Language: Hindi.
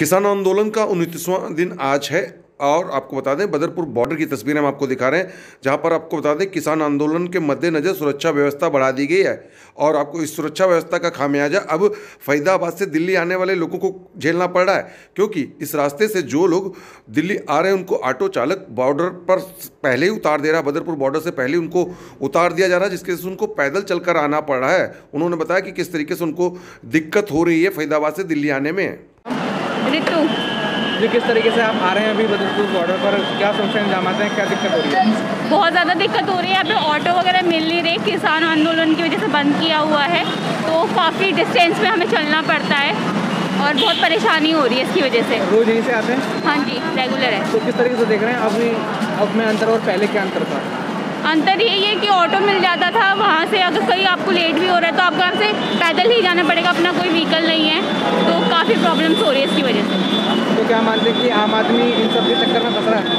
किसान आंदोलन का उनतीसवां दिन आज है, और आपको बता दें, बदरपुर बॉर्डर की तस्वीरें हम आपको दिखा रहे हैं, जहाँ पर आपको बता दें, किसान आंदोलन के मद्देनज़र सुरक्षा व्यवस्था बढ़ा दी गई है, और आपको इस सुरक्षा व्यवस्था का खामियाजा अब फरीदाबाद से दिल्ली आने वाले लोगों को झेलना पड़ रहा है, क्योंकि इस रास्ते से जो लोग दिल्ली आ रहे हैं, उनको ऑटो चालक बॉर्डर पर पहले ही उतार दे रहा है, बदरपुर बॉर्डर से पहले उनको उतार दिया जा रहा है, जिसके से उनको पैदल चलकर आना पड़ रहा है। उन्होंने बताया कि किस तरीके से उनको दिक्कत हो रही है फरीदाबाद से दिल्ली आने में। ऋतु जी किस तरीके से आप आ रहे हैं अभी बदरपुर बॉर्डर पर? क्या सुरक्षा इंतज़ाम हैं? क्या दिक्कत हो रही है? बहुत ज़्यादा दिक्कत हो रही है। यहाँ पे ऑटो वगैरह मिल नहीं रही। किसान आंदोलन की वजह से बंद किया हुआ है। तो काफ़ी डिस्टेंस में हमें चलना पड़ता है और बहुत परेशानी हो रही है इसकी वजह से। रोज यहीं से आते हैं? हाँ जी रेगुलर है। तो किस तरीके से देख रहे हैं? अभी अब में अंतर और पहले क्या अंतर था? अंतर यही है कि ऑटो मिल जाता था। वहाँ से अगर कहीं आपको लेट भी हो रहा है तो आपको यहाँ से पैदल ही जाना पड़ेगा। अपना कोई व्हीकल नहीं है। काफ़ी प्रॉब्लम्स हो रही है इसकी वजह से। तो क्या मानते हैं कि आम आदमी इन सब के चक्कर में फंस रहा है?